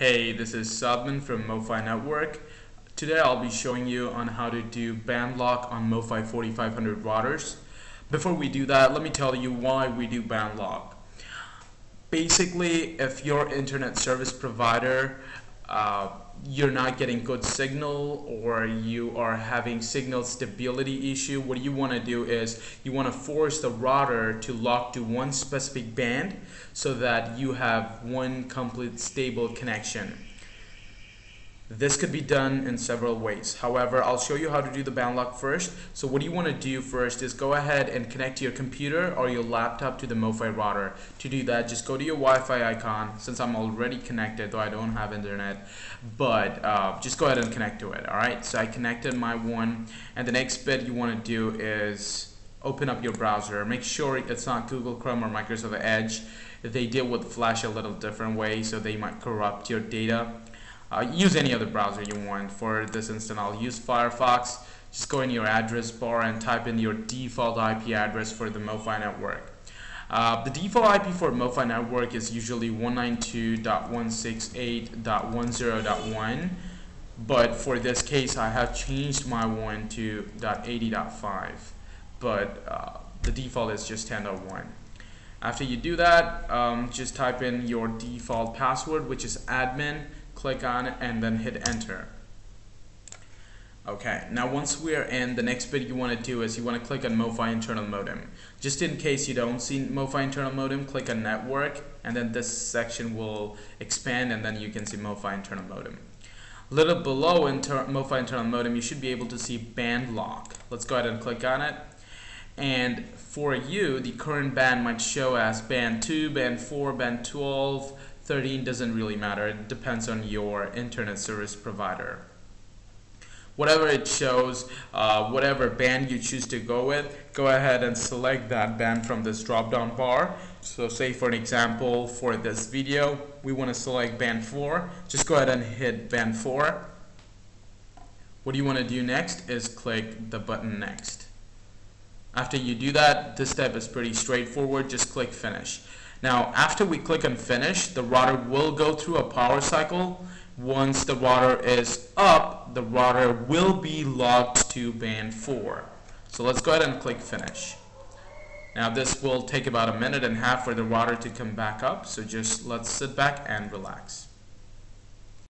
Hey, this is Subman from MoFi Network. Today I'll be showing you on how to do band lock on MoFi 4500 routers. Before we do that, let me tell you why we do band lock. Basically, if your internet service provider uh, you're not getting good signal or you are having signal stability issue what you want to do is you want to force the router to lock to one specific band so that you have one complete stable connection this could be done in several ways. However, I'll show you how to do the band lock first. So what you want to do first is go ahead and connect your computer or your laptop to the MoFi router. To do that, just go to your Wi-Fi icon since I'm already connected, though I don't have internet. But uh, just go ahead and connect to it. All right. So I connected my one, and the next bit you want to do is open up your browser. Make sure it's not Google Chrome or Microsoft Edge. They deal with Flash a little different way, so they might corrupt your data. Uh, use any other browser you want. For this instance, I'll use Firefox. Just go in your address bar and type in your default IP address for the MoFi network. Uh, the default IP for MoFi network is usually 192.168.10.1 but for this case I have changed my one to .80.5 but uh, the default is just 10.1 after you do that um, just type in your default password which is admin click on it and then hit enter. Okay now once we're in the next bit you want to do is you want to click on MoFi internal modem. Just in case you don't see MoFi internal modem click on network and then this section will expand and then you can see MoFi internal modem. Little below inter MoFi internal modem you should be able to see band lock. Let's go ahead and click on it. And for you the current band might show as band 2 band 4 band 12 13 doesn't really matter. It depends on your internet service provider. Whatever it shows, uh, whatever band you choose to go with, go ahead and select that band from this drop down bar. So say for an example, for this video, we want to select band 4. Just go ahead and hit band 4. What you want to do next is click the button next. After you do that, this step is pretty straightforward. Just click finish. Now, after we click on finish, the router will go through a power cycle. Once the router is up, the router will be locked to band 4. So let's go ahead and click finish. Now this will take about a minute and a half for the router to come back up, so just let's sit back and relax.